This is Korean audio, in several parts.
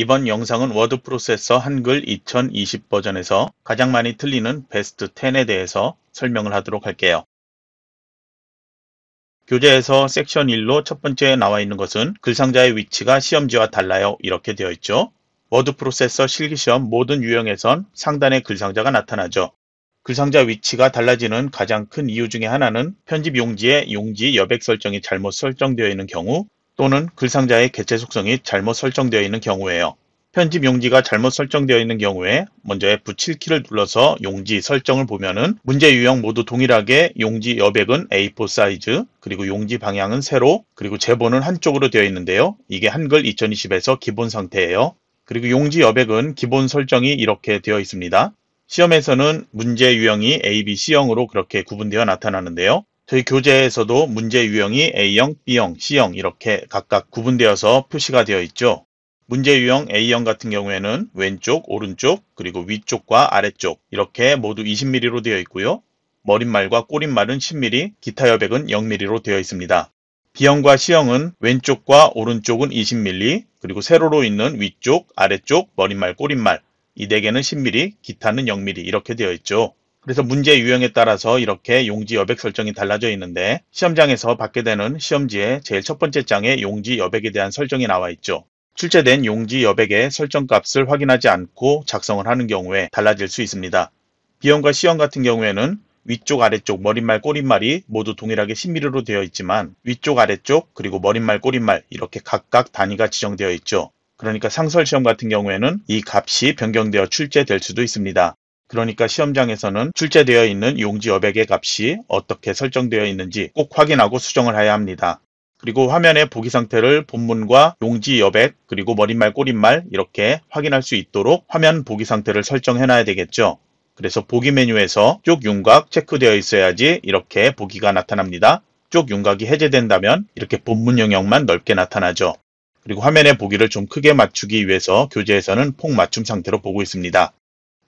이번 영상은 워드 프로세서 한글 2020 버전에서 가장 많이 틀리는 베스트 10에 대해서 설명을 하도록 할게요. 교재에서 섹션 1로 첫 번째에 나와 있는 것은 글상자의 위치가 시험지와 달라요 이렇게 되어 있죠. 워드 프로세서 실기시험 모든 유형에선 상단에 글상자가 나타나죠. 글상자 위치가 달라지는 가장 큰 이유 중에 하나는 편집 용지에 용지 여백 설정이 잘못 설정되어 있는 경우 또는 글상자의 개체 속성이 잘못 설정되어 있는 경우에요. 편집 용지가 잘못 설정되어 있는 경우에 먼저 F7키를 눌러서 용지 설정을 보면은 문제 유형 모두 동일하게 용지 여백은 A4 사이즈 그리고 용지 방향은 세로 그리고 제본은 한쪽으로 되어 있는데요. 이게 한글 2020에서 기본 상태예요. 그리고 용지 여백은 기본 설정이 이렇게 되어 있습니다. 시험에서는 문제 유형이 A, B, C형으로 그렇게 구분되어 나타나는데요. 저희 교재에서도 문제 유형이 A형, B형, C형 이렇게 각각 구분되어서 표시가 되어 있죠. 문제 유형 A형 같은 경우에는 왼쪽, 오른쪽, 그리고 위쪽과 아래쪽 이렇게 모두 20mm로 되어 있고요. 머릿말과 꼬릿말은 10mm, 기타 여백은 0mm로 되어 있습니다. B형과 C형은 왼쪽과 오른쪽은 20mm, 그리고 세로로 있는 위쪽, 아래쪽, 머릿말, 꼬릿말 이네 개는 10mm, 기타는 0mm 이렇게 되어 있죠. 그래서 문제 유형에 따라서 이렇게 용지 여백 설정이 달라져 있는데 시험장에서 받게 되는 시험지의 제일 첫 번째 장에 용지 여백에 대한 설정이 나와 있죠. 출제된 용지 여백의 설정값을 확인하지 않고 작성을 하는 경우에 달라질 수 있습니다. B형과 C형 같은 경우에는 위쪽 아래쪽 머릿말 꼬릿말이 모두 동일하게 10mm로 되어 있지만 위쪽 아래쪽 그리고 머릿말 꼬릿말 이렇게 각각 단위가 지정되어 있죠. 그러니까 상설 시험 같은 경우에는 이 값이 변경되어 출제될 수도 있습니다. 그러니까 시험장에서는 출제되어 있는 용지 여백의 값이 어떻게 설정되어 있는지 꼭 확인하고 수정을 해야 합니다. 그리고 화면의 보기 상태를 본문과 용지 여백 그리고 머릿말 꼬릿말 이렇게 확인할 수 있도록 화면 보기 상태를 설정해 놔야 되겠죠. 그래서 보기 메뉴에서 쪽 윤곽 체크되어 있어야지 이렇게 보기가 나타납니다. 쪽 윤곽이 해제된다면 이렇게 본문 영역만 넓게 나타나죠. 그리고 화면의 보기를 좀 크게 맞추기 위해서 교재에서는 폭 맞춤 상태로 보고 있습니다.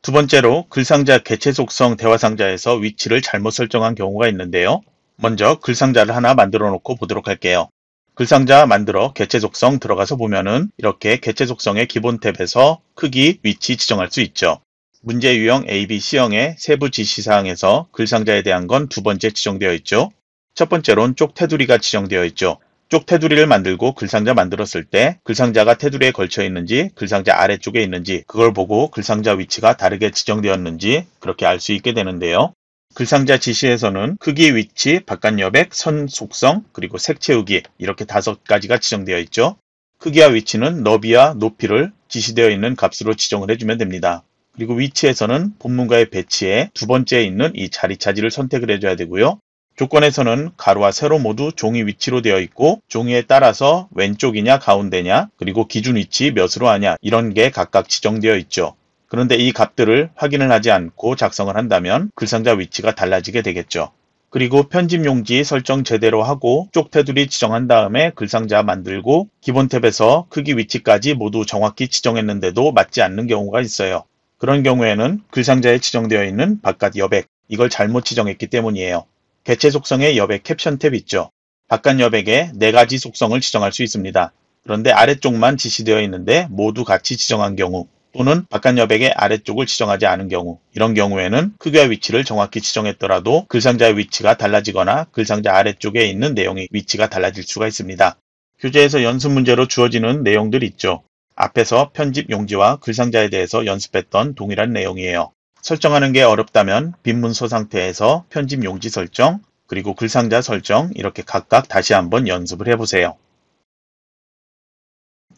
두 번째로 글상자 개체 속성 대화상자에서 위치를 잘못 설정한 경우가 있는데요. 먼저 글상자를 하나 만들어 놓고 보도록 할게요. 글상자 만들어 개체 속성 들어가서 보면은 이렇게 개체 속성의 기본 탭에서 크기, 위치 지정할 수 있죠. 문제 유형 A, B, C형의 세부 지시사항에서 글상자에 대한 건 두 번째 지정되어 있죠. 첫 번째로는 쪽 테두리가 지정되어 있죠. 쪽 테두리를 만들고 글상자 만들었을 때 글상자가 테두리에 걸쳐 있는지 글상자 아래쪽에 있는지 그걸 보고 글상자 위치가 다르게 지정되었는지 그렇게 알 수 있게 되는데요. 글상자 지시에서는 크기, 위치, 바깥 여백, 선 속성, 그리고 색 채우기 이렇게 다섯 가지가 지정되어 있죠. 크기와 위치는 너비와 높이를 지시되어 있는 값으로 지정을 해주면 됩니다. 그리고 위치에서는 본문과의 배치에 두 번째에 있는 이 자리 차지를 선택을 해줘야 되고요. 조건에서는 가로와 세로 모두 종이 위치로 되어 있고 종이에 따라서 왼쪽이냐 가운데냐 그리고 기준 위치 몇으로 하냐 이런 게 각각 지정되어 있죠. 그런데 이 값들을 확인을 하지 않고 작성을 한다면 글상자 위치가 달라지게 되겠죠. 그리고 편집 용지 설정 제대로 하고 쪽 테두리 지정한 다음에 글상자 만들고 기본 탭에서 크기 위치까지 모두 정확히 지정했는데도 맞지 않는 경우가 있어요. 그런 경우에는 글상자에 지정되어 있는 바깥 여백 이걸 잘못 지정했기 때문이에요. 개체 속성의 여백 캡션 탭 있죠. 바깥 여백에 4가지 속성을 지정할 수 있습니다. 그런데 아래쪽만 지시되어 있는데 모두 같이 지정한 경우 또는 바깥 여백의 아래쪽을 지정하지 않은 경우 이런 경우에는 크기와 위치를 정확히 지정했더라도 글상자의 위치가 달라지거나 글상자 아래쪽에 있는 내용의 위치가 달라질 수가 있습니다. 교재에서 연습 문제로 주어지는 내용들 있죠. 앞에서 편집 용지와 글상자에 대해서 연습했던 동일한 내용이에요. 설정하는 게 어렵다면 빈문서 상태에서 편집 용지 설정, 그리고 글상자 설정 이렇게 각각 다시 한번 연습을 해보세요.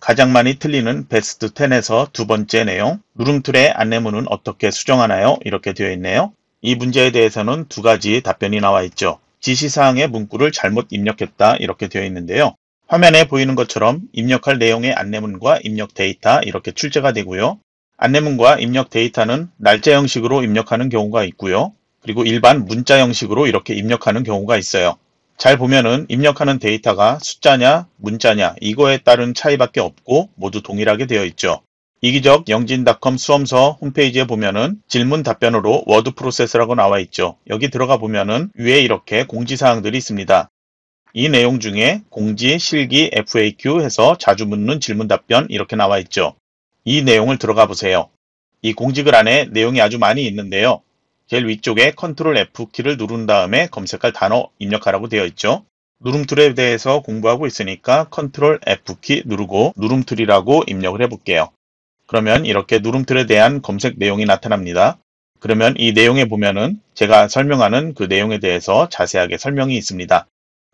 가장 많이 틀리는 베스트 10에서 두 번째 내용, 누름툴의 안내문은 어떻게 수정하나요? 이렇게 되어 있네요. 이 문제에 대해서는 두 가지 답변이 나와 있죠. 지시사항의 문구를 잘못 입력했다 이렇게 되어 있는데요. 화면에 보이는 것처럼 입력할 내용의 안내문과 입력 데이터 이렇게 출제가 되고요. 안내문과 입력 데이터는 날짜 형식으로 입력하는 경우가 있고요. 그리고 일반 문자 형식으로 이렇게 입력하는 경우가 있어요. 잘 보면은 입력하는 데이터가 숫자냐 문자냐 이거에 따른 차이밖에 없고 모두 동일하게 되어 있죠. 이기적 영진닷컴 수험서 홈페이지에 보면은 질문 답변으로 워드 프로세서라고 나와 있죠. 여기 들어가 보면은 위에 이렇게 공지사항들이 있습니다. 이 내용 중에 공지, 실기, FAQ 해서 자주 묻는 질문 답변 이렇게 나와 있죠. 이 내용을 들어가 보세요. 이 공지글 안에 내용이 아주 많이 있는데요. 제일 위쪽에 컨트롤 F키를 누른 다음에 검색할 단어 입력하라고 되어 있죠. 누름틀에 대해서 공부하고 있으니까 컨트롤 F키 누르고 누름틀이라고 입력을 해볼게요. 그러면 이렇게 누름틀에 대한 검색 내용이 나타납니다. 그러면 이 내용에 보면은 제가 설명하는 그 내용에 대해서 자세하게 설명이 있습니다.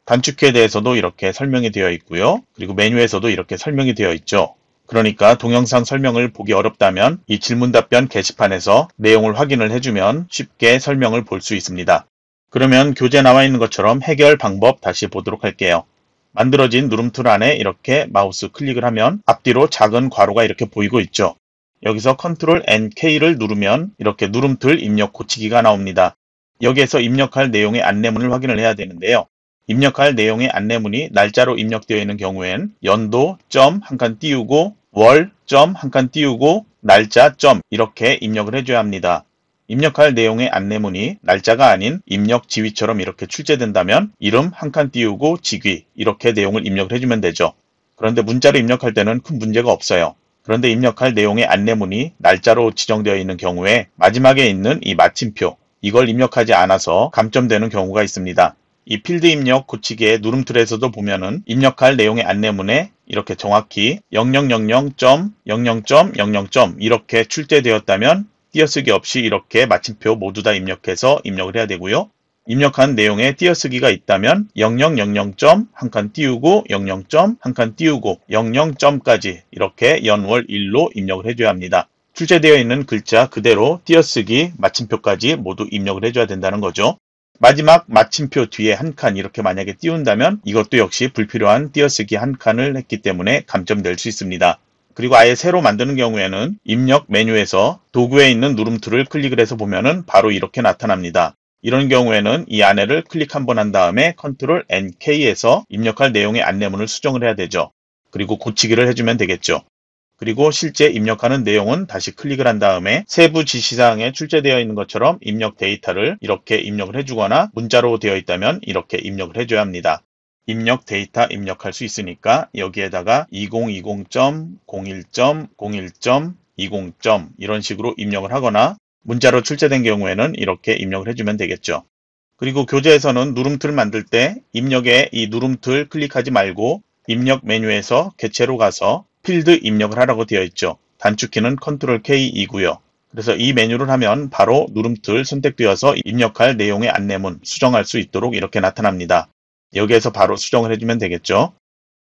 단축키에 대해서도 이렇게 설명이 되어 있고요. 그리고 메뉴에서도 이렇게 설명이 되어 있죠. 그러니까 동영상 설명을 보기 어렵다면 이 질문 답변 게시판에서 내용을 확인을 해주면 쉽게 설명을 볼 수 있습니다. 그러면 교재 나와 있는 것처럼 해결 방법 다시 보도록 할게요. 만들어진 누름틀 안에 이렇게 마우스 클릭을 하면 앞뒤로 작은 괄호가 이렇게 보이고 있죠. 여기서 컨트롤 NK를 누르면 이렇게 누름틀 입력 고치기가 나옵니다. 여기에서 입력할 내용의 안내문을 확인을 해야 되는데요. 입력할 내용의 안내문이 날짜로 입력되어 있는 경우엔 연도 점 한 칸 띄우고 월 점 한 칸 띄우고 날짜 점 이렇게 입력을 해줘야 합니다. 입력할 내용의 안내문이 날짜가 아닌 입력 지위처럼 이렇게 출제된다면 이름 한 칸 띄우고 직위 이렇게 내용을 입력을 해주면 되죠. 그런데 문자로 입력할 때는 큰 문제가 없어요. 그런데 입력할 내용의 안내문이 날짜로 지정되어 있는 경우에 마지막에 있는 이 마침표 이걸 입력하지 않아서 감점되는 경우가 있습니다. 이 필드 입력 고치기의 누름툴에서도 보면은 입력할 내용의 안내문에 이렇게 정확히 0000.00.00. 이렇게 출제되었다면 띄어쓰기 없이 이렇게 마침표 모두 다 입력해서 입력을 해야 되고요. 입력한 내용에 띄어쓰기가 있다면 0000점 한칸 띄우고 00점 한칸 띄우고 00점까지 이렇게 연월 일로 입력을 해줘야 합니다. 출제되어 있는 글자 그대로 띄어쓰기 마침표까지 모두 입력을 해줘야 된다는 거죠. 마지막 마침표 뒤에 한 칸 이렇게 만약에 띄운다면 이것도 역시 불필요한 띄어쓰기 한 칸을 했기 때문에 감점될 수 있습니다. 그리고 아예 새로 만드는 경우에는 입력 메뉴에서 도구에 있는 누름툴을 클릭을 해서 보면은 바로 이렇게 나타납니다. 이런 경우에는 이 안에를 클릭 한 번 한 다음에 컨트롤 NK에서 입력할 내용의 안내문을 수정을 해야 되죠. 그리고 고치기를 해주면 되겠죠. 그리고 실제 입력하는 내용은 다시 클릭을 한 다음에 세부 지시사항에 출제되어 있는 것처럼 입력 데이터를 이렇게 입력을 해주거나 문자로 되어 있다면 이렇게 입력을 해줘야 합니다. 입력 데이터 입력할 수 있으니까 여기에다가 2020.01.01.20. 이런 식으로 입력을 하거나 문자로 출제된 경우에는 이렇게 입력을 해주면 되겠죠. 그리고 교재에서는 누름틀 만들 때 입력에 이 누름틀 클릭하지 말고 입력 메뉴에서 개체로 가서 필드 입력을 하라고 되어 있죠. 단축키는 컨트롤 K이고요. 그래서 이 메뉴를 하면 바로 누름틀 선택되어서 입력할 내용의 안내문 수정할 수 있도록 이렇게 나타납니다. 여기에서 바로 수정을 해주면 되겠죠.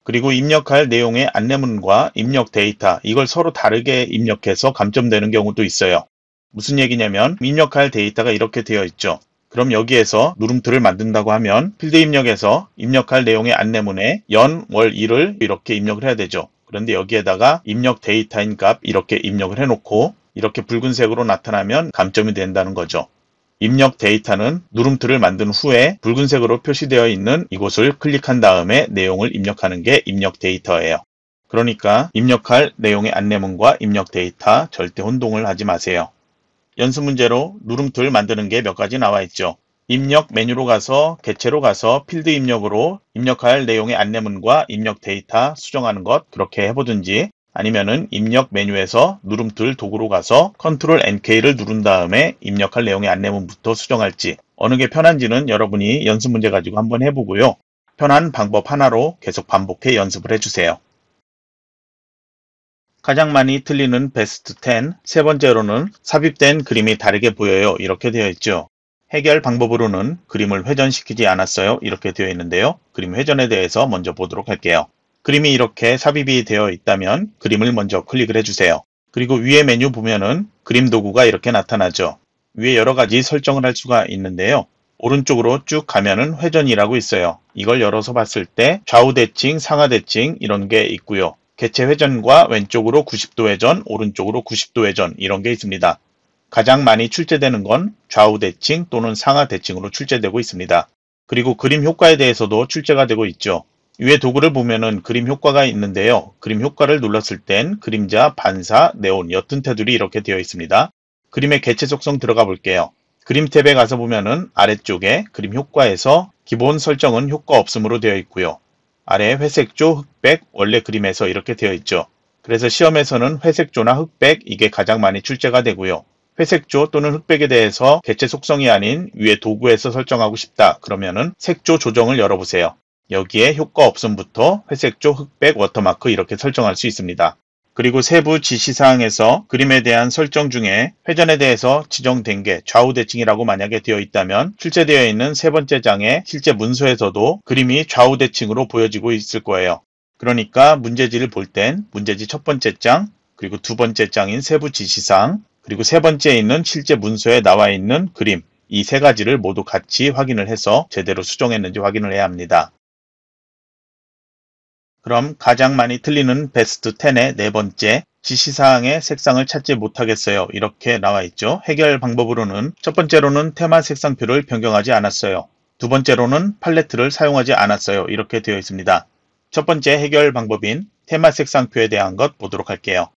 그리고 입력할 내용의 안내문과 입력 데이터 이걸 서로 다르게 입력해서 감점되는 경우도 있어요. 무슨 얘기냐면 입력할 데이터가 이렇게 되어 있죠. 그럼 여기에서 누름틀을 만든다고 하면 필드 입력에서 입력할 내용의 안내문에 연, 월, 일을 이렇게 입력을 해야 되죠. 그런데 여기에다가 입력 데이터인 값 이렇게 입력을 해놓고 이렇게 붉은색으로 나타나면 감점이 된다는 거죠. 입력 데이터는 누름틀을 만든 후에 붉은색으로 표시되어 있는 이곳을 클릭한 다음에 내용을 입력하는 게 입력 데이터예요. 그러니까 입력할 내용의 안내문과 입력 데이터 절대 혼동을 하지 마세요. 연습 문제로 누름틀 만드는 게 몇 가지 나와 있죠. 입력 메뉴로 가서 개체로 가서 필드 입력으로 입력할 내용의 안내문과 입력 데이터 수정하는 것 그렇게 해보든지 아니면은 입력 메뉴에서 누름틀 도구로 가서 컨트롤 NK를 누른 다음에 입력할 내용의 안내문부터 수정할지 어느 게 편한지는 여러분이 연습 문제 가지고 한번 해보고요. 편한 방법 하나로 계속 반복해 연습을 해주세요. 가장 많이 틀리는 베스트 10, 세 번째로는 삽입된 그림이 다르게 보여요. 이렇게 되어 있죠. 해결 방법으로는 그림을 회전시키지 않았어요. 이렇게 되어 있는데요. 그림 회전에 대해서 먼저 보도록 할게요. 그림이 이렇게 삽입이 되어 있다면 그림을 먼저 클릭을 해주세요. 그리고 위에 메뉴 보면은 그림 도구가 이렇게 나타나죠. 위에 여러 가지 설정을 할 수가 있는데요. 오른쪽으로 쭉 가면은 회전이라고 있어요. 이걸 열어서 봤을 때 좌우 대칭, 상하 대칭 이런 게 있고요. 개체 회전과 왼쪽으로 90도 회전, 오른쪽으로 90도 회전 이런 게 있습니다. 가장 많이 출제되는 건 좌우 대칭 또는 상하 대칭으로 출제되고 있습니다. 그리고 그림 효과에 대해서도 출제가 되고 있죠. 위에 도구를 보면은 그림 효과가 있는데요. 그림 효과를 눌렀을 땐 그림자, 반사, 네온, 옅은 테두리 이렇게 되어 있습니다. 그림의 개체 속성 들어가 볼게요. 그림 탭에 가서 보면은 아래쪽에 그림 효과에서 기본 설정은 효과 없음으로 되어 있고요. 아래 회색조, 흑백, 원래 그림에서 이렇게 되어 있죠. 그래서 시험에서는 회색조나 흑백 이게 가장 많이 출제가 되고요. 회색조 또는 흑백에 대해서 개체 속성이 아닌 위에 도구에서 설정하고 싶다. 그러면은 색조 조정을 열어보세요. 여기에 효과 없음부터 회색조, 흑백, 워터마크 이렇게 설정할 수 있습니다. 그리고 세부 지시사항에서 그림에 대한 설정 중에 회전에 대해서 지정된 게 좌우 대칭이라고 만약에 되어 있다면 출제되어 있는 세 번째 장의 실제 문서에서도 그림이 좌우 대칭으로 보여지고 있을 거예요. 그러니까 문제지를 볼 땐 문제지 첫 번째 장, 그리고 두 번째 장인 세부 지시사항, 그리고 세 번째에 있는 실제 문서에 나와 있는 그림, 이 세 가지를 모두 같이 확인을 해서 제대로 수정했는지 확인을 해야 합니다. 그럼 가장 많이 틀리는 베스트 10의 네 번째, 지시사항의 색상을 찾지 못하겠어요. 이렇게 나와 있죠. 해결 방법으로는 첫 번째로는 테마 색상표를 변경하지 않았어요. 두 번째로는 팔레트를 사용하지 않았어요. 이렇게 되어 있습니다. 첫 번째 해결 방법인 테마 색상표에 대한 것 보도록 할게요.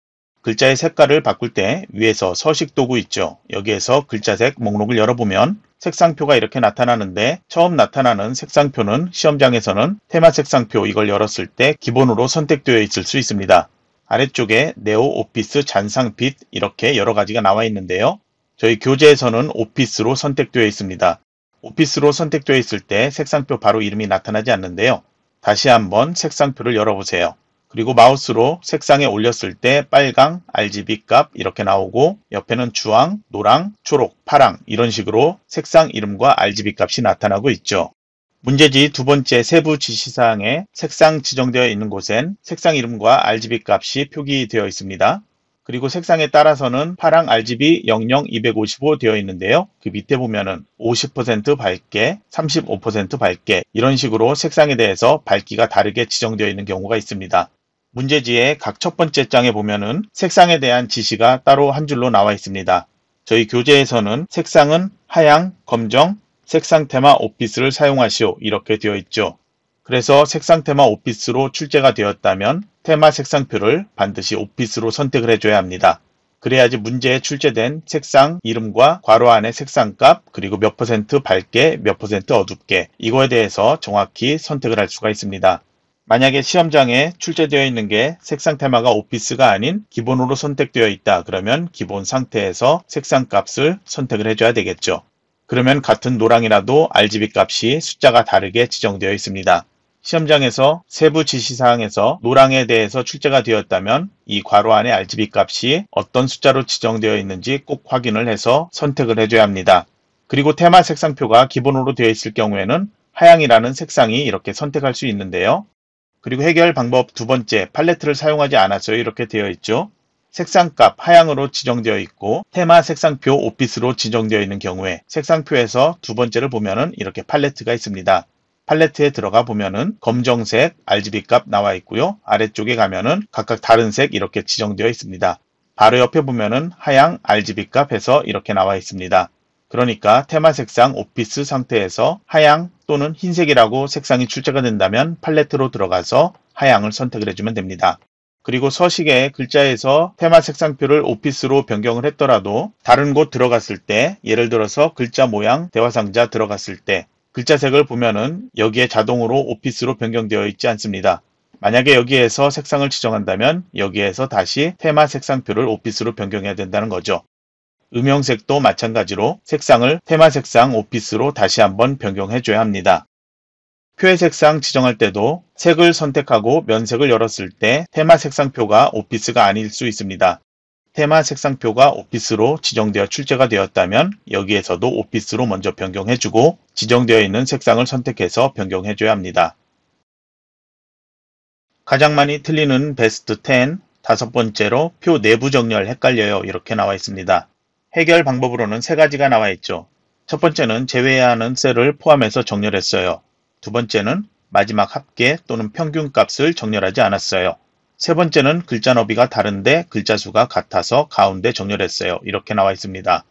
글자의 색깔을 바꿀 때 위에서 서식 도구 있죠. 여기에서 글자색 목록을 열어보면 색상표가 이렇게 나타나는데 처음 나타나는 색상표는 시험장에서는 테마 색상표 이걸 열었을 때 기본으로 선택되어 있을 수 있습니다. 아래쪽에 네오 오피스 잔상빛 이렇게 여러 가지가 나와 있는데요. 저희 교재에서는 오피스로 선택되어 있습니다. 오피스로 선택되어 있을 때 색상표 바로 이름이 나타나지 않는데요. 다시 한번 색상표를 열어보세요. 그리고 마우스로 색상에 올렸을 때 빨강, RGB 값 이렇게 나오고 옆에는 주황, 노랑, 초록, 파랑 이런 식으로 색상 이름과 RGB 값이 나타나고 있죠. 문제지 두 번째 세부 지시사항에 색상 지정되어 있는 곳엔 색상 이름과 RGB 값이 표기되어 있습니다. 그리고 색상에 따라서는 파랑 RGB 00, 255 되어 있는데요. 그 밑에 보면은 50% 밝게, 35% 밝게 이런 식으로 색상에 대해서 밝기가 다르게 지정되어 있는 경우가 있습니다. 문제지의 각 첫 번째 장에 보면은 색상에 대한 지시가 따로 한 줄로 나와 있습니다. 저희 교재에서는 색상은 하양, 검정, 색상 테마 오피스를 사용하시오 이렇게 되어 있죠. 그래서 색상 테마 오피스로 출제가 되었다면 테마 색상표를 반드시 오피스로 선택을 해줘야 합니다. 그래야지 문제에 출제된 색상 이름과 괄호 안의 색상값 그리고 몇 퍼센트 밝게 몇 퍼센트 어둡게 이거에 대해서 정확히 선택을 할 수가 있습니다. 만약에 시험장에 출제되어 있는 게 색상 테마가 오피스가 아닌 기본으로 선택되어 있다 그러면 기본 상태에서 색상 값을 선택을 해줘야 되겠죠. 그러면 같은 노랑이라도 RGB 값이 숫자가 다르게 지정되어 있습니다. 시험장에서 세부 지시사항에서 노랑에 대해서 출제가 되었다면 이 괄호 안에 RGB 값이 어떤 숫자로 지정되어 있는지 꼭 확인을 해서 선택을 해줘야 합니다. 그리고 테마 색상표가 기본으로 되어 있을 경우에는 하향이라는 색상이 이렇게 선택할 수 있는데요. 그리고 해결 방법 두 번째, 팔레트를 사용하지 않았어요. 이렇게 되어 있죠. 색상값 하향으로 지정되어 있고 테마 색상표 오피스로 지정되어 있는 경우에 색상표에서 두 번째를 보면은 이렇게 팔레트가 있습니다. 팔레트에 들어가 보면은 검정색 RGB 값 나와 있고요. 아래쪽에 가면은 각각 다른 색 이렇게 지정되어 있습니다. 바로 옆에 보면은 하향 RGB 값 해서 이렇게 나와 있습니다. 그러니까 테마 색상 오피스 상태에서 하향 또는 흰색이라고 색상이 출제가 된다면 팔레트로 들어가서 하향을 선택을 해주면 됩니다. 그리고 서식의 글자에서 테마 색상표를 오피스로 변경을 했더라도 다른 곳 들어갔을 때 예를 들어서 글자 모양 대화상자 들어갔을 때 글자색을 보면은 여기에 자동으로 오피스로 변경되어 있지 않습니다. 만약에 여기에서 색상을 지정한다면 여기에서 다시 테마 색상표를 오피스로 변경해야 된다는 거죠. 음영색도 마찬가지로 색상을 테마 색상 오피스로 다시 한번 변경해 줘야 합니다. 표의 색상 지정할 때도 색을 선택하고 면색을 열었을 때 테마 색상표가 오피스가 아닐 수 있습니다. 테마 색상표가 오피스로 지정되어 출제가 되었다면 여기에서도 오피스로 먼저 변경해주고 지정되어 있는 색상을 선택해서 변경해줘야 합니다. 가장 많이 틀리는 베스트 10 다섯 번째로 표 내부 정렬 헷갈려요 이렇게 나와 있습니다. 해결 방법으로는 세 가지가 나와 있죠. 첫 번째는 제외해야 하는 셀을 포함해서 정렬했어요. 두 번째는 마지막 합계 또는 평균 값을 정렬하지 않았어요. 세 번째는 글자 너비가 다른데 글자 수가 같아서 가운데 정렬했어요. 이렇게 나와 있습니다.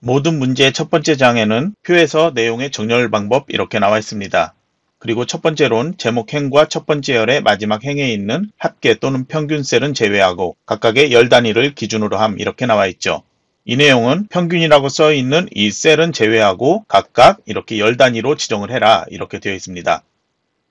모든 문제의 첫 번째 장에는 표에서 내용의 정렬 방법 이렇게 나와 있습니다. 그리고 첫 번째로는 제목 행과 첫 번째 열의 마지막 행에 있는 합계 또는 평균 셀은 제외하고 각각의 열 단위를 기준으로 함 이렇게 나와 있죠. 이 내용은 평균이라고 써 있는 이 셀은 제외하고 각각 이렇게 열 단위로 지정을 해라 이렇게 되어 있습니다.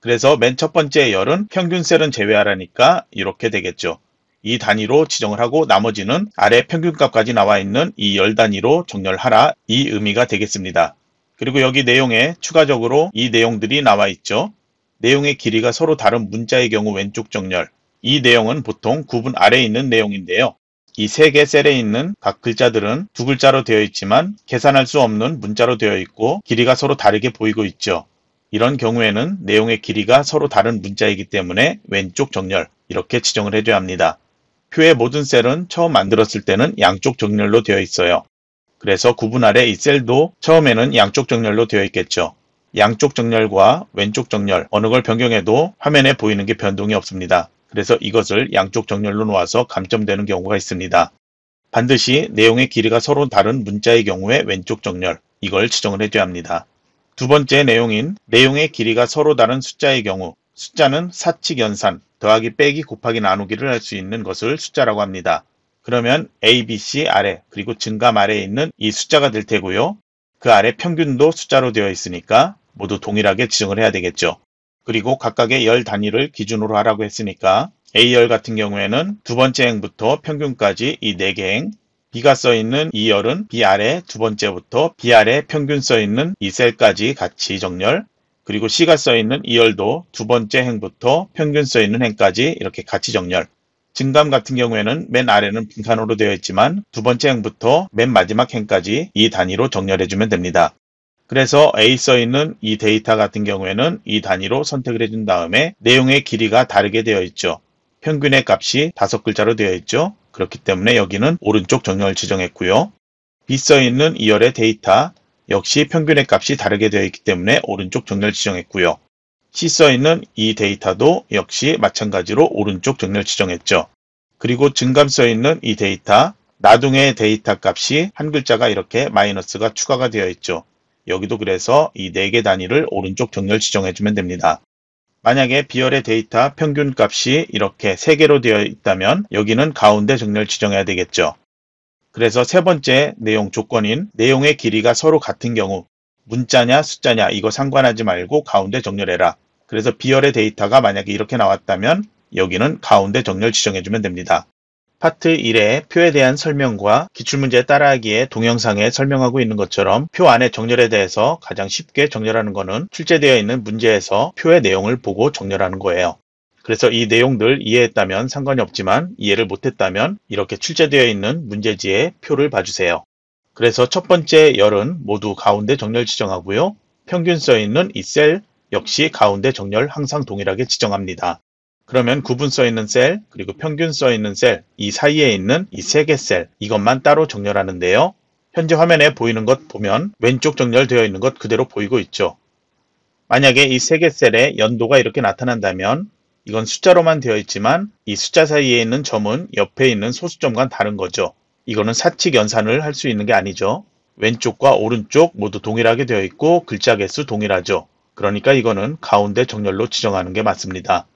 그래서 맨 첫 번째 열은 평균 셀은 제외하라니까 이렇게 되겠죠. 이 단위로 지정을 하고 나머지는 아래 평균값까지 나와 있는 이 열 단위로 정렬하라 이 의미가 되겠습니다. 그리고 여기 내용에 추가적으로 이 내용들이 나와 있죠. 내용의 길이가 서로 다른 문자의 경우 왼쪽 정렬. 이 내용은 보통 구분 아래에 있는 내용인데요. 이 세 개 셀에 있는 각 글자들은 두 글자로 되어 있지만 계산할 수 없는 문자로 되어 있고 길이가 서로 다르게 보이고 있죠. 이런 경우에는 내용의 길이가 서로 다른 문자이기 때문에 왼쪽 정렬 이렇게 지정을 해줘야 합니다. 표의 모든 셀은 처음 만들었을 때는 양쪽 정렬로 되어 있어요. 그래서 구분 아래 이 셀도 처음에는 양쪽 정렬로 되어 있겠죠. 양쪽 정렬과 왼쪽 정렬 어느 걸 변경해도 화면에 보이는 게 변동이 없습니다. 그래서 이것을 양쪽 정렬로 놓아서 감점되는 경우가 있습니다. 반드시 내용의 길이가 서로 다른 문자의 경우에 왼쪽 정렬 이걸 지정을 해줘야 합니다. 두 번째 내용인 내용의 길이가 서로 다른 숫자의 경우 숫자는 사칙 연산 더하기 빼기 곱하기 나누기를 할 수 있는 것을 숫자라고 합니다. 그러면 A, B, C 아래 그리고 증감 아래에 있는 이 숫자가 될 테고요. 그 아래 평균도 숫자로 되어 있으니까 모두 동일하게 지정을 해야 되겠죠. 그리고 각각의 열 단위를 기준으로 하라고 했으니까 A열 같은 경우에는 두 번째 행부터 평균까지 이 4개 행, B가 써있는 이 열은 B 아래 두 번째부터 B 아래 평균 써있는 이 셀까지 같이 정렬, 그리고 C가 써있는 이 열도 두 번째 행부터 평균 써있는 행까지 이렇게 같이 정렬, 증감 같은 경우에는 맨 아래는 빈칸으로 되어 있지만 두 번째 행부터 맨 마지막 행까지 이 단위로 정렬해주면 됩니다. 그래서 A 써 있는 이 데이터 같은 경우에는 이 단위로 선택을 해준 다음에 내용의 길이가 다르게 되어 있죠. 평균의 값이 다섯 글자로 되어 있죠. 그렇기 때문에 여기는 오른쪽 정렬을 지정했고요. B 써 있는 2열의 데이터 역시 평균의 값이 다르게 되어 있기 때문에 오른쪽 정렬 지정했고요. C 써 있는 이 데이터도 역시 마찬가지로 오른쪽 정렬 지정했죠. 그리고 증감 써 있는 이 데이터 나중의 데이터 값이 한 글자가 이렇게 마이너스가 추가가 되어 있죠. 여기도 그래서 이 4개 단위를 오른쪽 정렬 지정해주면 됩니다. 만약에 B열의 데이터 평균 값이 이렇게 3개로 되어 있다면 여기는 가운데 정렬 지정해야 되겠죠. 그래서 세 번째 내용 조건인 내용의 길이가 서로 같은 경우 문자냐 숫자냐 이거 상관하지 말고 가운데 정렬해라. 그래서 비열의 데이터가 만약에 이렇게 나왔다면 여기는 가운데 정렬 지정해주면 됩니다. 파트 1의 표에 대한 설명과 기출문제 따라하기에 동영상에 설명하고 있는 것처럼 표 안의 정렬에 대해서 가장 쉽게 정렬하는 것은 출제되어 있는 문제에서 표의 내용을 보고 정렬하는 거예요. 그래서 이 내용들 이해했다면 상관이 없지만 이해를 못했다면 이렇게 출제되어 있는 문제지에 표를 봐주세요. 그래서 첫 번째 열은 모두 가운데 정렬 지정하고요. 평균 써 있는 이 셀 역시 가운데 정렬 항상 동일하게 지정합니다. 그러면 구분 써 있는 셀 그리고 평균 써 있는 셀 이 사이에 있는 이 세 개 셀 이것만 따로 정렬하는데요. 현재 화면에 보이는 것 보면 왼쪽 정렬되어 있는 것 그대로 보이고 있죠. 만약에 이 세 개 셀에 연도가 이렇게 나타난다면 이건 숫자로만 되어 있지만 이 숫자 사이에 있는 점은 옆에 있는 소수점과 다른 거죠. 이거는 사칙 연산을 할 수 있는 게 아니죠. 왼쪽과 오른쪽 모두 동일하게 되어 있고 글자 개수 동일하죠. 그러니까 이거는 가운데 정렬로 지정하는 게 맞습니다.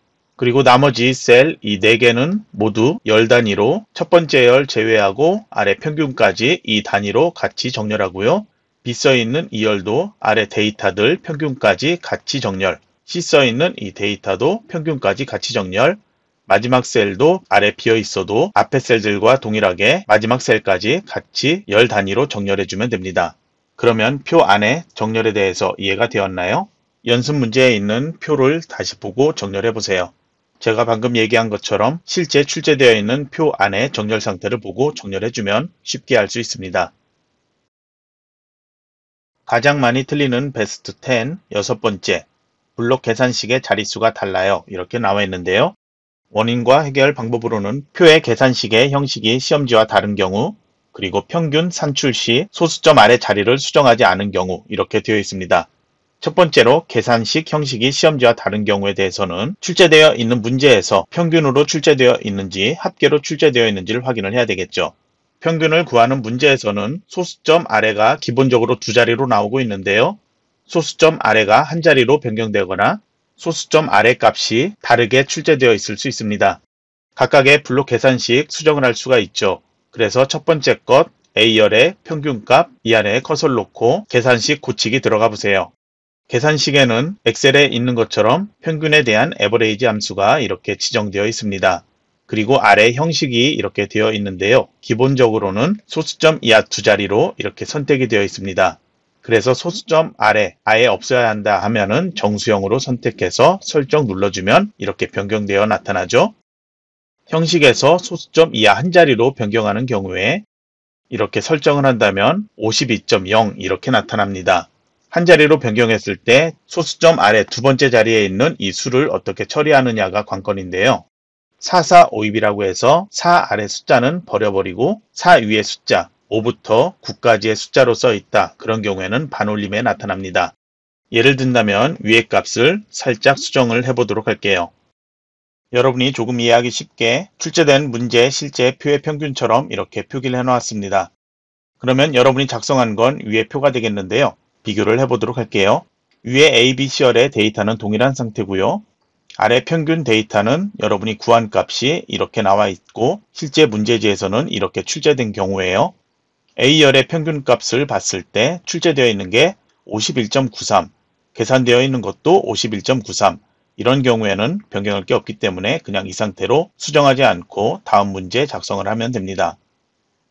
그리고 나머지 셀 이 4개는 모두 열 단위로 첫 번째 열 제외하고 아래 평균까지 이 단위로 같이 정렬하고요. B 써 있는 이 열도 아래 데이터들 평균까지 같이 정렬 C 써 있는 이 데이터도 평균까지 같이 정렬 마지막 셀도 아래 비어 있어도 앞에 셀들과 동일하게 마지막 셀까지 같이 열 단위로 정렬해 주면 됩니다. 그러면 표 안에 정렬에 대해서 이해가 되었나요? 연습 문제에 있는 표를 다시 보고 정렬해 보세요. 제가 방금 얘기한 것처럼 실제 출제되어 있는 표 안에 정렬 상태를 보고 정렬해주면 쉽게 알 수 있습니다. 가장 많이 틀리는 베스트 10 여섯 번째 블록 계산식의 자릿수가 달라요 이렇게 나와 있는데요. 원인과 해결 방법으로는 표의 계산식의 형식이 시험지와 다른 경우 그리고 평균 산출 시 소수점 아래 자리를 수정하지 않은 경우 이렇게 되어 있습니다. 첫 번째로 계산식 형식이 시험지와 다른 경우에 대해서는 출제되어 있는 문제에서 평균으로 출제되어 있는지 합계로 출제되어 있는지를 확인을 해야 되겠죠. 평균을 구하는 문제에서는 소수점 아래가 기본적으로 두 자리로 나오고 있는데요. 소수점 아래가 한 자리로 변경되거나 소수점 아래 값이 다르게 출제되어 있을 수 있습니다. 각각의 블록 계산식 수정을 할 수가 있죠. 그래서 첫 번째 것 A열의 평균값 이 안에 커서를 놓고 계산식 고치기 들어가 보세요. 계산식에는 엑셀에 있는 것처럼 평균에 대한 에버레이지 함수가 이렇게 지정되어 있습니다. 그리고 아래 형식이 이렇게 되어 있는데요. 기본적으로는 소수점 이하 두 자리로 이렇게 선택이 되어 있습니다. 그래서 소수점 아래 아예 없어야 한다 하면은 정수형으로 선택해서 설정 눌러주면 이렇게 변경되어 나타나죠. 형식에서 소수점 이하 한 자리로 변경하는 경우에 이렇게 설정을 한다면 52.0 이렇게 나타납니다. 한 자리로 변경했을 때 소수점 아래 두 번째 자리에 있는 이 수를 어떻게 처리하느냐가 관건인데요. 4452이라고 해서 4 아래 숫자는 버려버리고 4 위의 숫자 5부터 9까지의 숫자로 써 있다. 그런 경우에는 반올림에 나타납니다. 예를 든다면 위의 값을 살짝 수정을 해보도록 할게요. 여러분이 조금 이해하기 쉽게 출제된 문제 실제 표의 평균처럼 이렇게 표기를 해놓았습니다. 그러면 여러분이 작성한 건 위의 표가 되겠는데요. 비교를 해보도록 할게요. 위에 A, B, C열의 데이터는 동일한 상태고요. 아래 평균 데이터는 여러분이 구한 값이 이렇게 나와 있고 실제 문제지에서는 이렇게 출제된 경우에요. A열의 평균 값을 봤을 때 출제되어 있는 게 51.93, 계산되어 있는 것도 51.93 이런 경우에는 변경할 게 없기 때문에 그냥 이 상태로 수정하지 않고 다음 문제 작성을 하면 됩니다.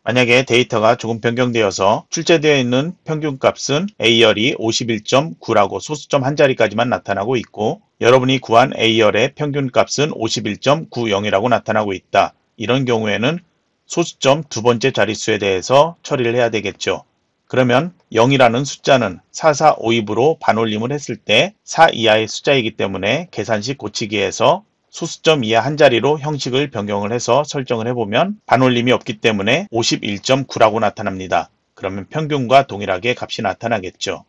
만약에 데이터가 조금 변경되어서 출제되어 있는 평균값은 A열이 51.9라고 소수점 한 자리까지만 나타나고 있고 여러분이 구한 A열의 평균값은 51.90이라고 나타나고 있다. 이런 경우에는 소수점 두 번째 자릿수에 대해서 처리를 해야 되겠죠. 그러면 0이라는 숫자는 4452으로 반올림을 했을 때 4 이하의 숫자이기 때문에 계산식 고치기에서 소수점 이하 한 자리로 형식을 변경을 해서 설정을 해보면 반올림이 없기 때문에 51.9라고 나타납니다. 그러면 평균과 동일하게 값이 나타나겠죠.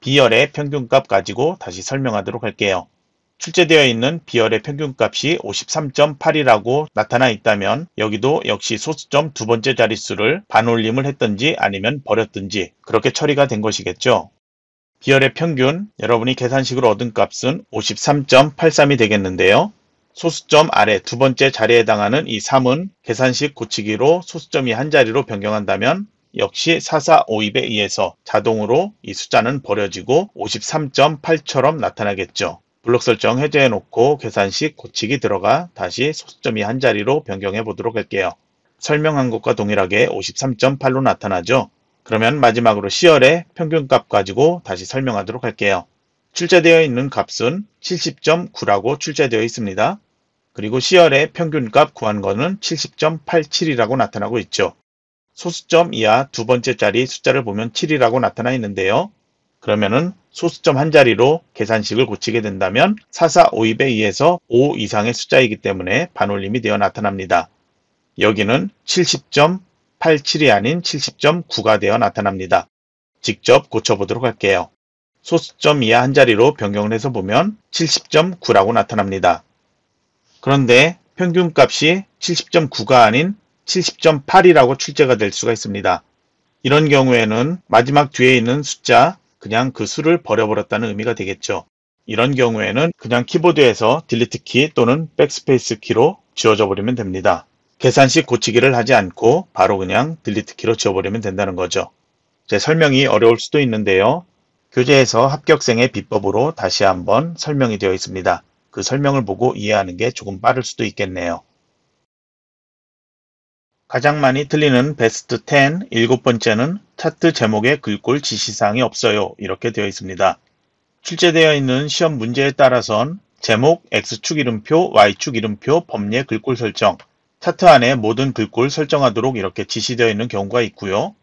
B열의 평균값 가지고 다시 설명하도록 할게요. 출제되어 있는 B열의 평균값이 53.8이라고 나타나 있다면 여기도 역시 소수점 두 번째 자릿수를 반올림을 했든지 아니면 버렸든지 그렇게 처리가 된 것이겠죠. B열의 평균, 여러분이 계산식으로 얻은 값은 53.83이 되겠는데요. 소수점 아래 두 번째 자리에 해당하는 이 3은 계산식 고치기로 소수점이 한 자리로 변경한다면 역시 4452에 의해서 자동으로 이 숫자는 버려지고 53.8처럼 나타나겠죠. 블록 설정 해제해 놓고 계산식 고치기 들어가 다시 소수점이 한 자리로 변경해 보도록 할게요. 설명한 것과 동일하게 53.8로 나타나죠. 그러면 마지막으로 시열의 평균값 가지고 다시 설명하도록 할게요. 출제되어 있는 값은 70.9라고 출제되어 있습니다. 그리고 시열의 평균값 구한 거는 70.87이라고 나타나고 있죠. 소수점 이하 두 번째 자리 숫자를 보면 7이라고 나타나 있는데요. 그러면은 소수점 한 자리로 계산식을 고치게 된다면 4452에 의해서 5 이상의 숫자이기 때문에 반올림이 되어 나타납니다. 여기는 70.87이 아닌 70.9가 되어 나타납니다. 직접 고쳐보도록 할게요. 소수점 이하 한 자리로 변경을 해서 보면 70.9라고 나타납니다. 그런데 평균값이 70.9가 아닌 70.8이라고 출제가 될 수가 있습니다. 이런 경우에는 마지막 뒤에 있는 숫자 그냥 그 수를 버려버렸다는 의미가 되겠죠. 이런 경우에는 그냥 키보드에서 Delete 키 또는 백스페이스 키로 지워져 버리면 됩니다. 계산식 고치기를 하지 않고 바로 그냥 딜리트 키로 지워버리면 된다는 거죠. 제 설명이 어려울 수도 있는데요. 교재에서 합격생의 비법으로 다시 한번 설명이 되어 있습니다. 그 설명을 보고 이해하는 게 조금 빠를 수도 있겠네요. 가장 많이 틀리는 베스트 10 일곱 번째는 차트 제목에 글꼴 지시사항이 없어요. 이렇게 되어 있습니다. 출제되어 있는 시험 문제에 따라선 제목, X축 이름표, Y축 이름표, 법례 글꼴 설정, 차트 안에 모든 글꼴 설정하도록 이렇게 지시되어 있는 경우가 있고요.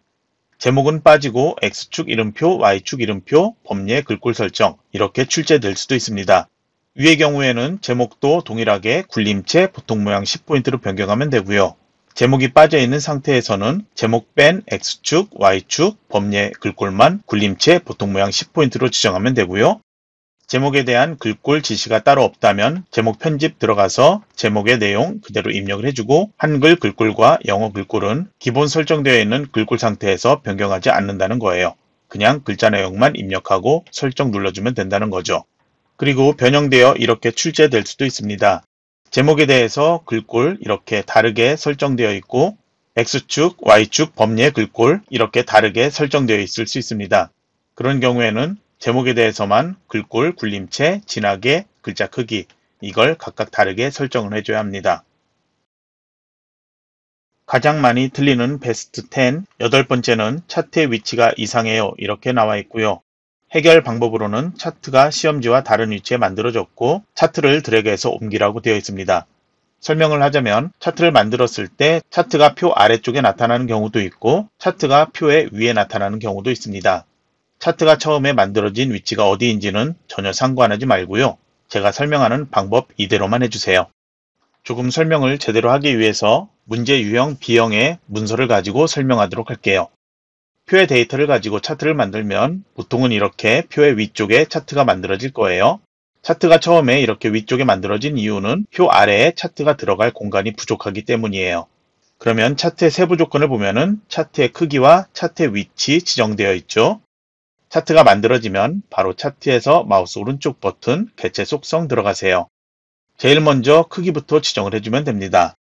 제목은 빠지고 X축 이름표, Y축 이름표, 법례 글꼴 설정 이렇게 출제될 수도 있습니다. 위의 경우에는 제목도 동일하게 굴림체 보통 모양 10포인트로 변경하면 되고요. 제목이 빠져 있는 상태에서는 제목 뺀 X축, Y축, 법례 글꼴만 굴림체 보통 모양 10포인트로 지정하면 되고요. 제목에 대한 글꼴 지시가 따로 없다면 제목 편집 들어가서 제목의 내용 그대로 입력을 해주고 한글 글꼴과 영어 글꼴은 기본 설정되어 있는 글꼴 상태에서 변경하지 않는다는 거예요. 그냥 글자 내용만 입력하고 설정 눌러주면 된다는 거죠. 그리고 변형되어 이렇게 출제될 수도 있습니다. 제목에 대해서 글꼴 이렇게 다르게 설정되어 있고 X축, Y축, 법례 글꼴 이렇게 다르게 설정되어 있을 수 있습니다. 그런 경우에는 제목에 대해서만 글꼴, 굴림체, 진하게, 글자 크기 이걸 각각 다르게 설정을 해줘야 합니다. 가장 많이 틀리는 베스트 10, 여덟 번째는 차트의 위치가 이상해요. 이렇게 나와 있고요. 해결 방법으로는 차트가 시험지와 다른 위치에 만들어졌고 차트를 드래그해서 옮기라고 되어 있습니다. 설명을 하자면 차트를 만들었을 때 차트가 표 아래쪽에 나타나는 경우도 있고 차트가 표의 위에 나타나는 경우도 있습니다. 차트가 처음에 만들어진 위치가 어디인지는 전혀 상관하지 말고요. 제가 설명하는 방법 이대로만 해주세요. 조금 설명을 제대로 하기 위해서 문제 유형 B형의 문서를 가지고 설명하도록 할게요. 표의 데이터를 가지고 차트를 만들면 보통은 이렇게 표의 위쪽에 차트가 만들어질 거예요. 차트가 처음에 이렇게 위쪽에 만들어진 이유는 표 아래에 차트가 들어갈 공간이 부족하기 때문이에요. 그러면 차트의 세부 조건을 보면은 차트의 크기와 차트의 위치 지정되어 있죠. 차트가 만들어지면 바로 차트에서 마우스 오른쪽 버튼 개체 속성 들어가세요. 제일 먼저 크기부터 지정을 해주면 됩니다.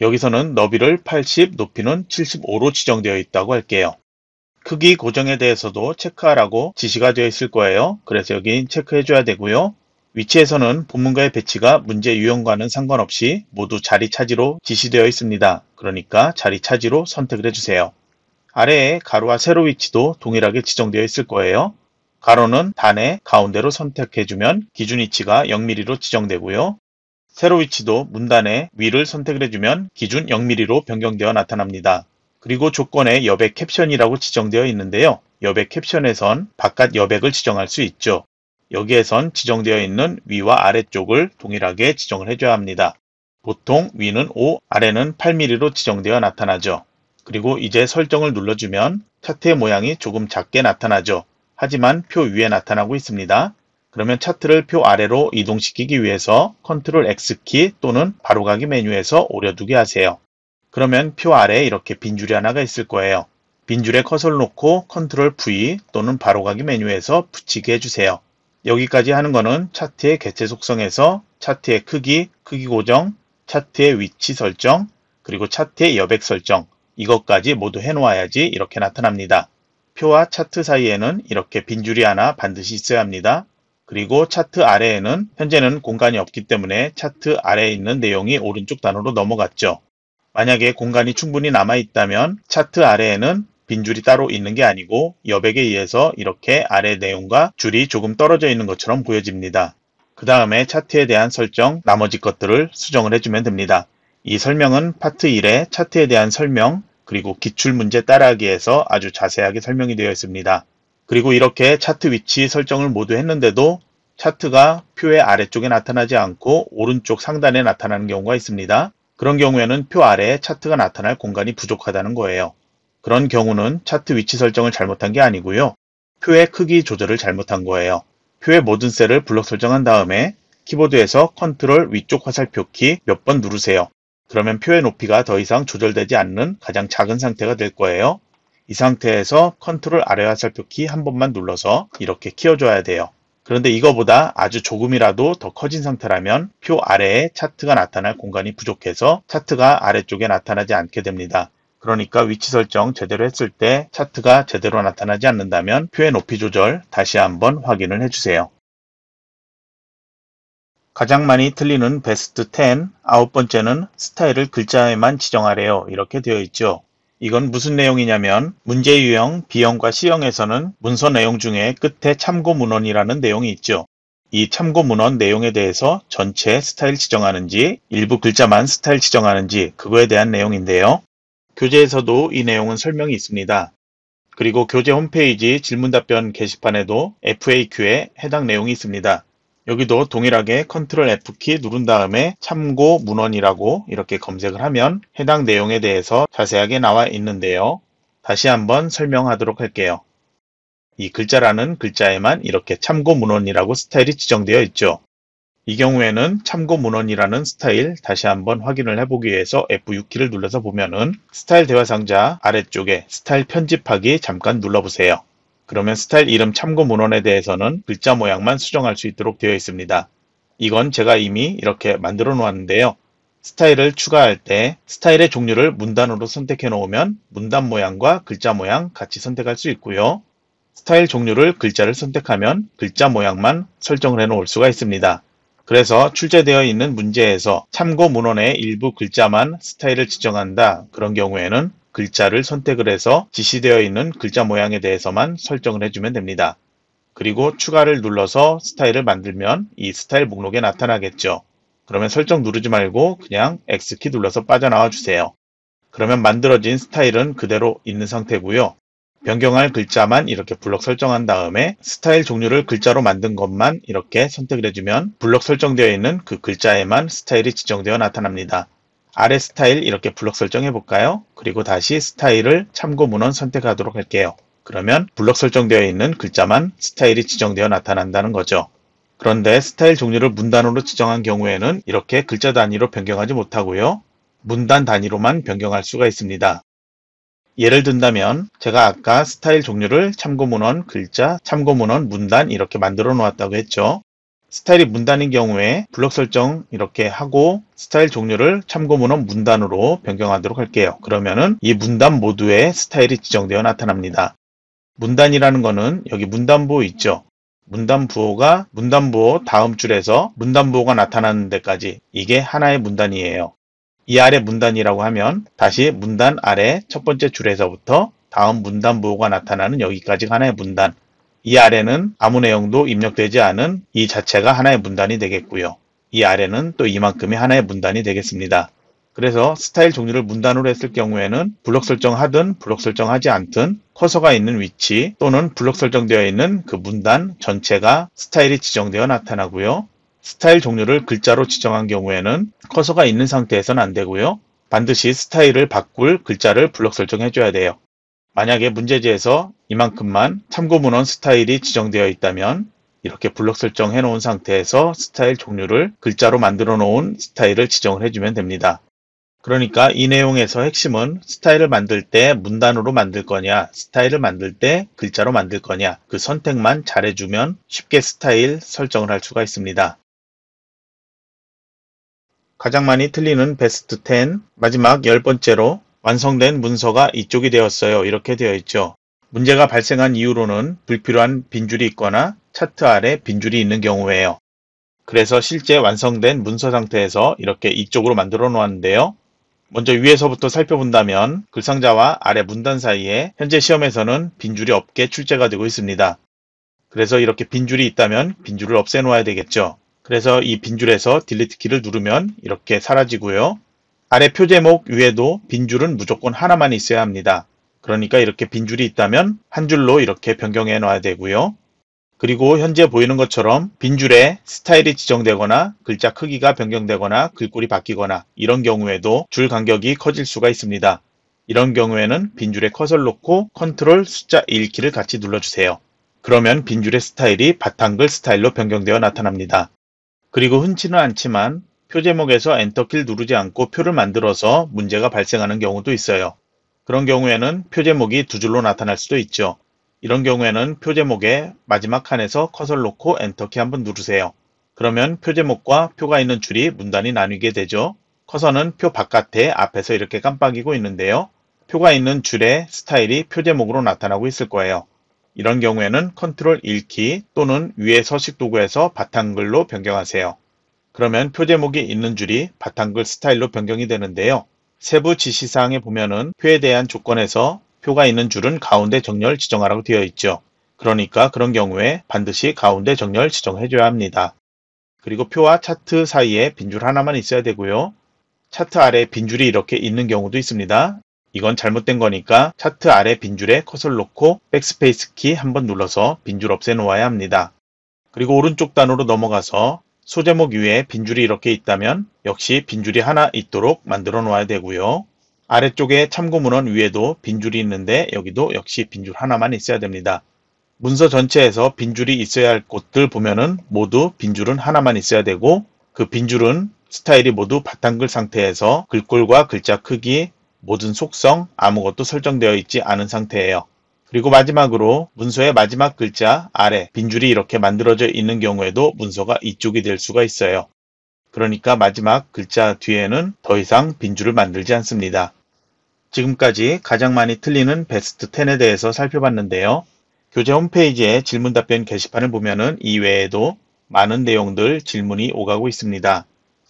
여기서는 너비를 80, 높이는 75로 지정되어 있다고 할게요. 크기 고정에 대해서도 체크하라고 지시가 되어 있을 거예요. 그래서 여기 체크해줘야 되고요. 위치에서는 본문과의 배치가 문제 유형과는 상관없이 모두 자리 차지로 지시되어 있습니다. 그러니까 자리 차지로 선택을 해주세요. 아래에 가로와 세로 위치도 동일하게 지정되어 있을 거예요. 가로는 단의 가운데로 선택해주면 기준 위치가 0mm로 지정되고요. 세로 위치도 문단의 위를 선택을 해주면 기준 0mm로 변경되어 나타납니다. 그리고 조건에 여백 캡션이라고 지정되어 있는데요. 여백 캡션에선 바깥 여백을 지정할 수 있죠. 여기에선 지정되어 있는 위와 아래쪽을 동일하게 지정을 해줘야 합니다. 보통 위는 5, 아래는 8mm로 지정되어 나타나죠. 그리고 이제 설정을 눌러주면 차트의 모양이 조금 작게 나타나죠. 하지만 표 위에 나타나고 있습니다. 그러면 차트를 표 아래로 이동시키기 위해서 컨트롤 X키 또는 바로가기 메뉴에서 오려두기 하세요. 그러면 표 아래에 이렇게 빈 줄이 하나가 있을 거예요. 빈 줄에 커서를 놓고 컨트롤 V 또는 바로가기 메뉴에서 붙이기 해주세요. 여기까지 하는 거는 차트의 개체 속성에서 차트의 크기, 크기 고정, 차트의 위치 설정, 그리고 차트의 여백 설정 이것까지 모두 해놓아야지 이렇게 나타납니다. 표와 차트 사이에는 이렇게 빈 줄이 하나 반드시 있어야 합니다. 그리고 차트 아래에는 현재는 공간이 없기 때문에 차트 아래에 있는 내용이 오른쪽 단으로 넘어갔죠. 만약에 공간이 충분히 남아 있다면 차트 아래에는 빈 줄이 따로 있는 게 아니고 여백에 의해서 이렇게 아래 내용과 줄이 조금 떨어져 있는 것처럼 보여집니다. 그 다음에 차트에 대한 설정, 나머지 것들을 수정을 해주면 됩니다. 이 설명은 파트 1의 차트에 대한 설명, 그리고 기출문제 따라하기에서 아주 자세하게 설명이 되어 있습니다. 그리고 이렇게 차트 위치 설정을 모두 했는데도 차트가 표의 아래쪽에 나타나지 않고 오른쪽 상단에 나타나는 경우가 있습니다. 그런 경우에는 표 아래에 차트가 나타날 공간이 부족하다는 거예요. 그런 경우는 차트 위치 설정을 잘못한 게 아니고요. 표의 크기 조절을 잘못한 거예요. 표의 모든 셀을 블록 설정한 다음에 키보드에서 컨트롤 위쪽 화살표 키 몇 번 누르세요. 그러면 표의 높이가 더 이상 조절되지 않는 가장 작은 상태가 될 거예요. 이 상태에서 컨트롤 아래 화살표 키 한 번만 눌러서 이렇게 키워줘야 돼요. 그런데 이거보다 아주 조금이라도 더 커진 상태라면 표 아래에 차트가 나타날 공간이 부족해서 차트가 아래쪽에 나타나지 않게 됩니다. 그러니까 위치 설정 제대로 했을 때 차트가 제대로 나타나지 않는다면 표의 높이 조절 다시 한번 확인을 해주세요. 가장 많이 틀리는 베스트 10, 아홉 번째는 스타일을 글자에만 지정하래요. 이렇게 되어 있죠. 이건 무슨 내용이냐면 문제 유형 B형과 C형에서는 문서 내용 중에 끝에 참고 문헌이라는 내용이 있죠. 이 참고 문헌 내용에 대해서 전체 스타일 지정하는지 일부 글자만 스타일 지정하는지 그거에 대한 내용인데요. 교재에서도 이 내용은 설명이 있습니다. 그리고 교재 홈페이지 질문답변 게시판에도 FAQ에 해당 내용이 있습니다. 여기도 동일하게 컨트롤 F키 누른 다음에 참고 문헌이라고 이렇게 검색을 하면 해당 내용에 대해서 자세하게 나와 있는데요. 다시 한번 설명하도록 할게요. 이 글자라는 글자에만 이렇게 참고 문헌이라고 스타일이 지정되어 있죠. 이 경우에는 참고 문헌이라는 스타일 다시 한번 확인을 해보기 위해서 F6키를 눌러서 보면은 스타일 대화 상자 아래쪽에 스타일 편집하기 잠깐 눌러보세요. 그러면 스타일 이름 참고 문헌에 대해서는 글자 모양만 수정할 수 있도록 되어 있습니다. 이건 제가 이미 이렇게 만들어 놓았는데요. 스타일을 추가할 때 스타일의 종류를 문단으로 선택해 놓으면 문단 모양과 글자 모양 같이 선택할 수 있고요. 스타일 종류를 글자를 선택하면 글자 모양만 설정을 해 놓을 수가 있습니다. 그래서 출제되어 있는 문제에서 참고 문헌의 일부 글자만 스타일을 지정한다. 그런 경우에는 글자를 선택을 해서 지시되어 있는 글자 모양에 대해서만 설정을 해주면 됩니다. 그리고 추가를 눌러서 스타일을 만들면 이 스타일 목록에 나타나겠죠. 그러면 설정 누르지 말고 그냥 X키 눌러서 빠져나와 주세요. 그러면 만들어진 스타일은 그대로 있는 상태고요. 변경할 글자만 이렇게 블럭 설정한 다음에 스타일 종류를 글자로 만든 것만 이렇게 선택을 해주면 블럭 설정되어 있는 그 글자에만 스타일이 지정되어 나타납니다. 아래 스타일 이렇게 블럭 설정해 볼까요? 그리고 다시 스타일을 참고 문헌 선택하도록 할게요. 그러면 블럭 설정되어 있는 글자만 스타일이 지정되어 나타난다는 거죠. 그런데 스타일 종류를 문단으로 지정한 경우에는 이렇게 글자 단위로 변경하지 못하고요. 문단 단위로만 변경할 수가 있습니다. 예를 든다면 제가 아까 스타일 종류를 참고문헌, 글자, 참고문헌, 문단 이렇게 만들어 놓았다고 했죠. 스타일이 문단인 경우에 블록 설정 이렇게 하고 스타일 종류를 참고문헌 문단으로 변경하도록 할게요. 그러면은 이 문단 모두에 스타일이 지정되어 나타납니다. 문단이라는 거는 여기 문단부호 있죠. 문단부호가 문단부호 다음 줄에서 문단부호가 나타나는 데까지 이게 하나의 문단이에요. 이 아래 문단이라고 하면 다시 문단 아래 첫 번째 줄에서부터 다음 문단 부호가 나타나는 여기까지 하나의 문단 이 아래는 아무 내용도 입력되지 않은 이 자체가 하나의 문단이 되겠고요. 이 아래는 또 이만큼이 하나의 문단이 되겠습니다. 그래서 스타일 종류를 문단으로 했을 경우에는 블록 설정하든 블록 설정하지 않든 커서가 있는 위치 또는 블록 설정되어 있는 그 문단 전체가 스타일이 지정되어 나타나고요. 스타일 종류를 글자로 지정한 경우에는 커서가 있는 상태에서는 안 되고요. 반드시 스타일을 바꿀 글자를 블록 설정해 줘야 돼요. 만약에 문제지에서 이만큼만 참고문헌 스타일이 지정되어 있다면 이렇게 블록 설정해 놓은 상태에서 스타일 종류를 글자로 만들어 놓은 스타일을 지정을 해주면 됩니다. 그러니까 이 내용에서 핵심은 스타일을 만들 때 문단으로 만들 거냐, 스타일을 만들 때 글자로 만들 거냐, 그 선택만 잘해주면 쉽게 스타일 설정을 할 수가 있습니다. 가장 많이 틀리는 베스트 10 마지막 열 번째로 완성된 문서가 이쪽이 되었어요. 이렇게 되어 있죠. 문제가 발생한 이유로는 불필요한 빈줄이 있거나 차트 아래 빈줄이 있는 경우에요. 그래서 실제 완성된 문서 상태에서 이렇게 이쪽으로 만들어 놓았는데요. 먼저 위에서부터 살펴본다면 글상자와 아래 문단 사이에 현재 시험에서는 빈줄이 없게 출제가 되고 있습니다. 그래서 이렇게 빈줄이 있다면 빈줄을 없애 놓아야 되겠죠. 그래서 이 빈줄에서 딜리트 키를 누르면 이렇게 사라지고요. 아래 표 제목 위에도 빈 줄은 무조건 하나만 있어야 합니다. 그러니까 이렇게 빈 줄이 있다면 한 줄로 이렇게 변경해 놔야 되고요. 그리고 현재 보이는 것처럼 빈 줄에 스타일이 지정되거나 글자 크기가 변경되거나 글꼴이 바뀌거나 이런 경우에도 줄 간격이 커질 수가 있습니다. 이런 경우에는 빈 줄에 커서를 놓고 컨트롤 숫자 1키를 같이 눌러주세요. 그러면 빈줄의 스타일이 바탕글 스타일로 변경되어 나타납니다. 그리고 흔치는 않지만 표 제목에서 엔터키를 누르지 않고 표를 만들어서 문제가 발생하는 경우도 있어요. 그런 경우에는 표 제목이 두 줄로 나타날 수도 있죠. 이런 경우에는 표 제목의 마지막 칸에서 커서를 놓고 엔터키 한번 누르세요. 그러면 표 제목과 표가 있는 줄이 문단이 나뉘게 되죠. 커서는 표 바깥에 앞에서 이렇게 깜빡이고 있는데요. 표가 있는 줄의 스타일이 표 제목으로 나타나고 있을 거예요. 이런 경우에는 컨트롤 1키 또는 위에 서식 도구에서 바탕글로 변경하세요. 그러면 표 제목이 있는 줄이 바탕글 스타일로 변경이 되는데요. 세부 지시사항에 보면은 표에 대한 조건에서 표가 있는 줄은 가운데 정렬 지정하라고 되어 있죠. 그러니까 그런 경우에 반드시 가운데 정렬 지정해줘야 합니다. 그리고 표와 차트 사이에 빈줄 하나만 있어야 되고요. 차트 아래 빈줄이 이렇게 있는 경우도 있습니다. 이건 잘못된 거니까 차트 아래 빈줄에 커서를 놓고 백스페이스 키 한번 눌러서 빈줄 없애 놓아야 합니다. 그리고 오른쪽 단으로 넘어가서 소제목 위에 빈줄이 이렇게 있다면 역시 빈줄이 하나 있도록 만들어 놓아야 되고요. 아래쪽에 참고문헌 위에도 빈줄이 있는데 여기도 역시 빈줄 하나만 있어야 됩니다. 문서 전체에서 빈줄이 있어야 할 곳들 보면은 모두 빈줄은 하나만 있어야 되고 그 빈줄은 스타일이 모두 바탕글 상태에서 글꼴과 글자 크기, 모든 속성 아무것도 설정되어 있지 않은 상태예요. 그리고 마지막으로 문서의 마지막 글자 아래 빈줄이 이렇게 만들어져 있는 경우에도 문서가 이쪽이 될 수가 있어요. 그러니까 마지막 글자 뒤에는 더 이상 빈줄을 만들지 않습니다. 지금까지 가장 많이 틀리는 베스트 10에 대해서 살펴봤는데요. 교재 홈페이지에 질문 답변 게시판을 보면은 이외에도 많은 내용들 질문이 오가고 있습니다.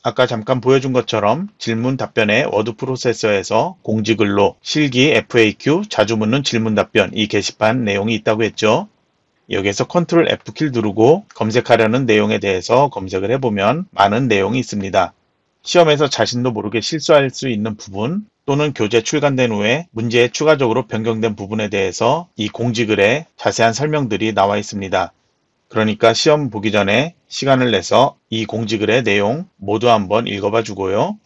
아까 잠깐 보여준 것처럼 질문 답변의 워드 프로세서에서 공지글로 실기 FAQ 자주 묻는 질문 답변 이 게시판 내용이 있다고 했죠. 여기에서 컨트롤 F키를 누르고 검색하려는 내용에 대해서 검색을 해보면 많은 내용이 있습니다. 시험에서 자신도 모르게 실수할 수 있는 부분 또는 교재 출간된 후에 문제에 추가적으로 변경된 부분에 대해서 이 공지글에 자세한 설명들이 나와 있습니다. 그러니까 시험 보기 전에 시간을 내서 이 공지글의 내용 모두 한번 읽어봐 주고요.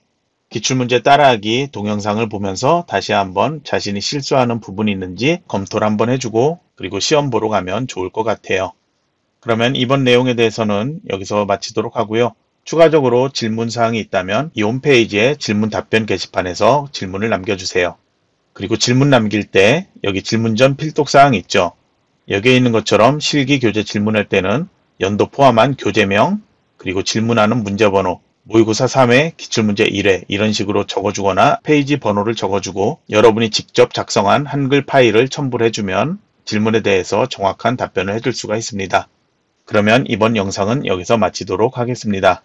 기출문제 따라하기 동영상을 보면서 다시 한번 자신이 실수하는 부분이 있는지 검토를 한번 해주고 그리고 시험 보러 가면 좋을 것 같아요. 그러면 이번 내용에 대해서는 여기서 마치도록 하고요. 추가적으로 질문사항이 있다면 이 홈페이지의 질문 답변 게시판에서 질문을 남겨주세요. 그리고 질문 남길 때 여기 질문 전 필독 사항 있죠. 여기에 있는 것처럼 실기 교재 질문할 때는 연도 포함한 교재명 그리고 질문하는 문제번호 모의고사 3회, 기출문제 1회 이런 식으로 적어주거나 페이지 번호를 적어주고 여러분이 직접 작성한 한글 파일을 첨부를 해주면 질문에 대해서 정확한 답변을 해줄 수가 있습니다. 그러면 이번 영상은 여기서 마치도록 하겠습니다.